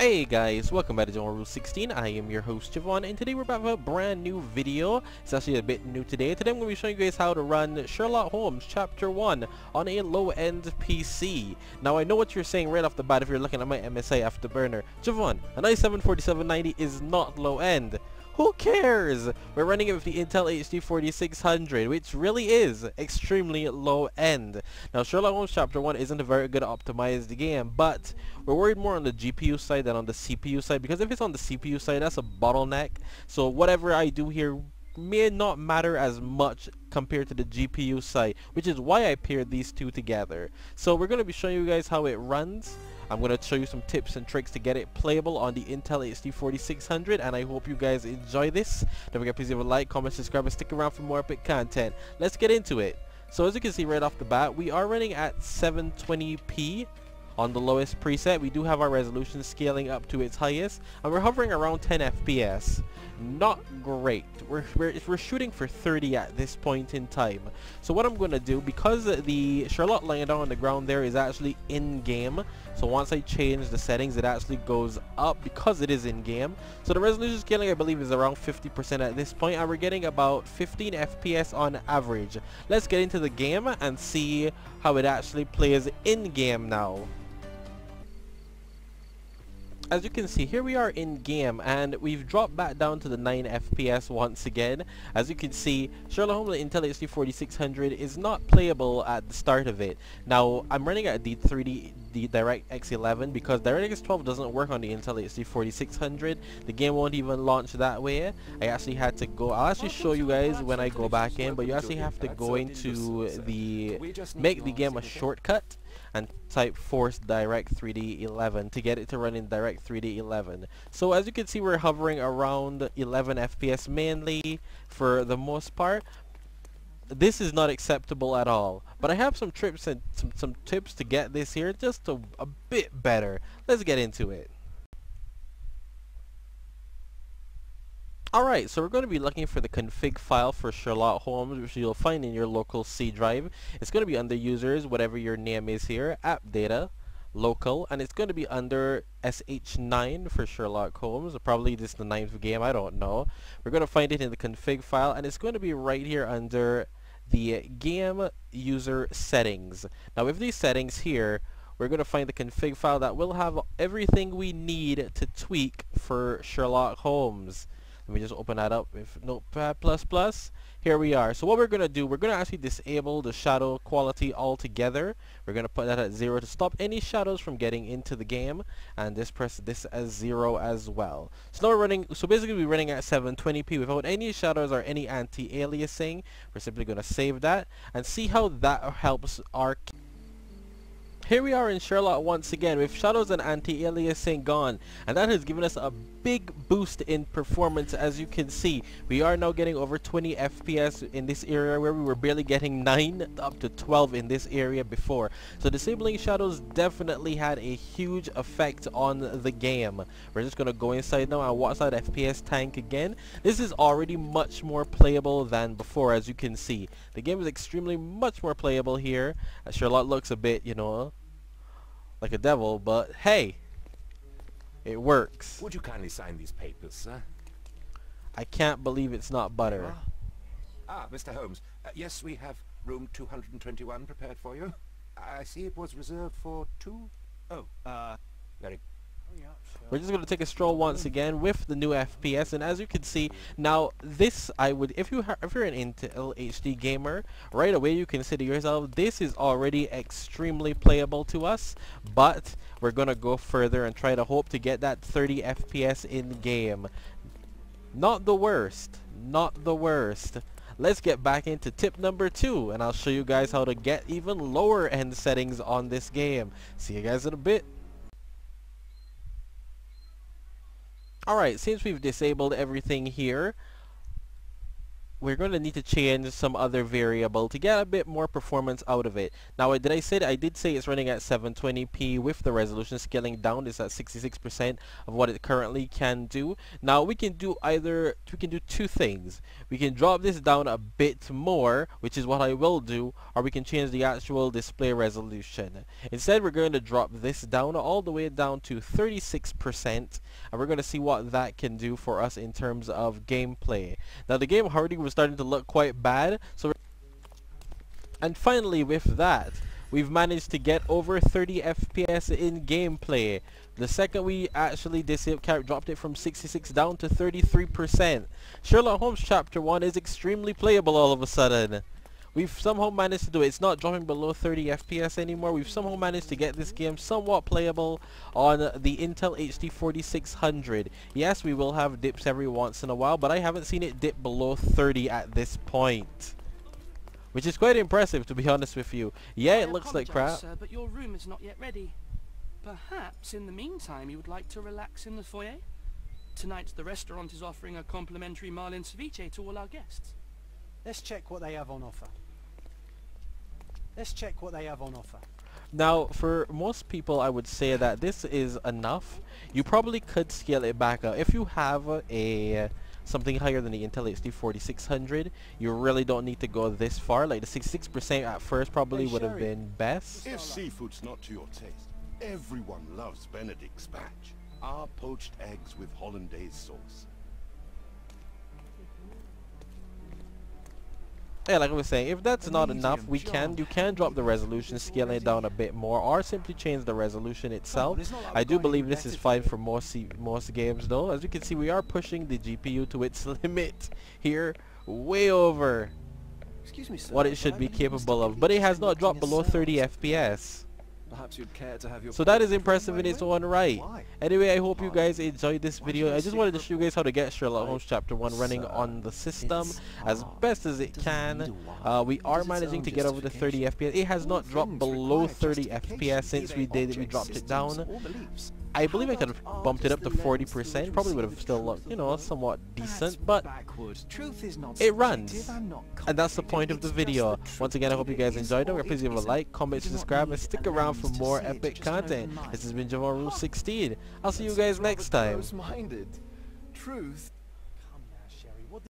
Hey guys, welcome back to Jevon Rule 16. I am your host Jevon and today we're back with a brand new video. It's actually a bit new today. Today I'm going to be showing you guys how to run Sherlock Holmes Chapter 1 on a low-end PC. Now I know what you're saying right off the bat if you're looking at my MSI Afterburner. Jevon, an i7 4790 is not low-end. Who cares? We're running it with the Intel HD 4600, which really is extremely low end. Now, Sherlock Holmes Chapter 1 isn't a very good optimized game, but we're worried more on the GPU side than on the CPU side, because if it's on the CPU side, that's a bottleneck. So whatever I do here may not matter as much compared to the GPU side, which is why I paired these two together. So we're going to be showing you guys how it runs. I'm going to show you some tips and tricks to get it playable on the Intel HD 4600 and I hope you guys enjoy this. Don't forget please leave a like, comment, subscribe and stick around for more epic content. Let's get into it. So as you can see right off the bat, we are running at 720p on the lowest preset. We do have our resolution scaling up to its highest and we're hovering around 10 FPS not great. We're, we're, we're shooting for 30 at this point in time. So what I'm going to do, because the Sherlock laying down on the ground there is actually in-game, so once I change the settings, it actually goes up because it is in-game. So the resolution scaling, I believe, is around 50% at this point, and we're getting about 15 FPS on average. Let's get into the game and see how it actually plays in-game now as you can see, here we are in game and we've dropped back down to the 9 FPS once again. As you can see, Sherlock Holmes Intel HD 4600 is not playable at the start of it. Now, I'm running at the 3D the DirectX 11 because DirectX 12 doesn't work on the Intel HD 4600. The game won't even launch that way. I actually had to go, I'll actually show you guys when I go back in, but you actually have to go into the, make the game a shortcut and type force direct 3d 11 to get it to run in direct 3d 11 so as you can see we're hovering around 11 fps mainly for the most part. This is not acceptable at all but I have some trips and some, some tips to get this here just a, a bit better. Let's get into it Alright, so we're going to be looking for the config file for Sherlock Holmes, which you'll find in your local C drive. It's going to be under users, whatever your name is here, app data, local, and it's going to be under SH9 for Sherlock Holmes. Probably this is the ninth game, I don't know. We're going to find it in the config file, and it's going to be right here under the game user settings. Now with these settings here, we're going to find the config file that will have everything we need to tweak for Sherlock Holmes. Let me just open that up with Notepad++. Here we are. So what we're going to do, we're going to actually disable the shadow quality altogether. We're going to put that at 0 to stop any shadows from getting into the game. And this press this as 0 as well. So now we're running, so basically we're running at 720p without any shadows or any anti-aliasing. We're simply going to save that and see how that helps our here we are in Sherlock once again with shadows and anti-aliasing gone and that has given us a big boost in performance as you can see. We are now getting over 20 FPS in this area where we were barely getting 9 up to 12 in this area before. So disabling shadows definitely had a huge effect on the game. We're just going to go inside now and watch that FPS tank again. This is already much more playable than before as you can see. The game is extremely much more playable here. Uh, Sherlock looks a bit, you know, like a devil, but hey, it works. Would you kindly sign these papers, sir? I can't believe it's not butter. Ah, Mr. Holmes. Uh, yes, we have room 221 prepared for you. I see it was reserved for two. Oh, uh, very we're just going to take a stroll once again with the new FPS and as you can see now this I would if you if you're an Intel HD gamer right away you to yourself this is already extremely playable to us but we're gonna go further and try to hope to get that 30 FPS in game. Not the worst not the worst. Let's get back into tip number two and I'll show you guys how to get even lower end settings on this game. See you guys in a bit Alright, since we've disabled everything here, we're going to need to change some other variable to get a bit more performance out of it. Now, did I say that I did say it's running at 720p with the resolution scaling down is at 66% of what it currently can do. Now, we can do either, we can do two things. We can drop this down a bit more, which is what I will do, or we can change the actual display resolution. Instead, we're going to drop this down all the way down to 36%, and we're going to see what that can do for us in terms of gameplay. Now, the game already was starting to look quite bad. So, and finally, with that, we've managed to get over 30 FPS in gameplay. The second we actually dropped it from 66 down to 33%. Sherlock Holmes Chapter 1 is extremely playable all of a sudden. We've somehow managed to do it. It's not dropping below 30 FPS anymore. We've somehow managed to get this game somewhat playable on the Intel HD 4600. Yes, we will have dips every once in a while, but I haven't seen it dip below 30 at this point. Which is quite impressive, to be honest with you. Yeah, it looks like crap. Sir, but your room is not yet ready. Perhaps, in the meantime, you would like to relax in the foyer? Tonight, the restaurant is offering a complimentary marlin ceviche to all our guests. Let's check what they have on offer. Let's check what they have on offer. Now, for most people, I would say that this is enough. You probably could scale it back up. If you have a something higher than the Intel HD 4600, you really don't need to go this far. Like the 66% at first probably Hey, would have been best. If seafood's not to your taste, everyone loves Benedict's batch. Our poached eggs with hollandaise sauce. Yeah, like I was saying, if that's not enough, we can you can drop the resolution, scale it down a bit more, or simply change the resolution itself. it's not like I do believe this is fine for most most games though. As you can see, we are pushing the GPU to its limit here, way over Excuse me, sir. what it should be capable of, but it has not dropped below 30 FPS. Perhaps you'd care to have your So that is impressive in its own right. Why? Anyway, I hope you guys enjoyed this video. I just wanted to show you guys how to get Sherlock Holmes Chapter 1 running on the system as best as it can. need a why. Uh, we are managing to get over the 30 FPS. It has not dropped below 30 FPS since we did it. we dropped it down. I believe I could have bumped it up to 40%. Probably would have still looked, you know, somewhat decent, but. Truth is not it runs. and that's the point of the video. Once again, I hope you guys enjoyed it. or Please leave a like, comment, You do not subscribe, and stick around for more epic just an open content. This has been Jevon Rule 16. I'll see you guys next time. Truth